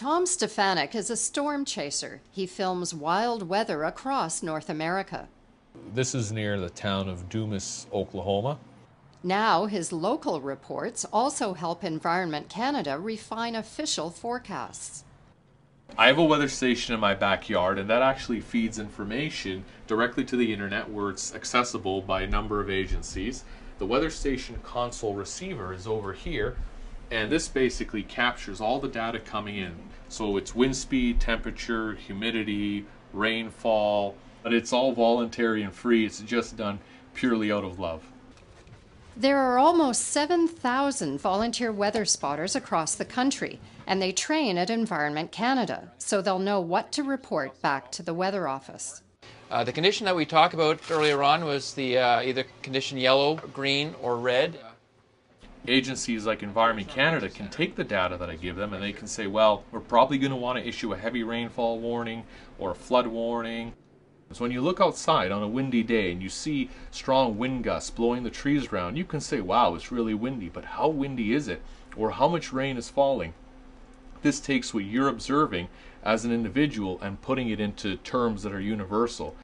Tom Stefanik is a storm chaser. He films wild weather across North America. This is near the town of Dumas, Oklahoma. Now, his local reports also help Environment Canada refine official forecasts. I have a weather station in my backyard, and that actually feeds information directly to the internet where it's accessible by a number of agencies. The weather station console receiver is over here, and this basically captures all the data coming in. So it's wind speed, temperature, humidity, rainfall, but it's all voluntary and free. It's just done purely out of love. There are almost 7,000 volunteer weather spotters across the country, and they train at Environment Canada, so they'll know what to report back to the Weather Office. Uh, the condition that we talked about earlier on was the uh, either condition yellow, green, or red. Agencies like Environment Canada can take the data that I give them and they can say, well, we're probably going to want to issue a heavy rainfall warning or a flood warning. So when you look outside on a windy day and you see strong wind gusts blowing the trees around, you can say, wow, it's really windy, but how windy is it? Or how much rain is falling? This takes what you're observing as an individual and putting it into terms that are universal.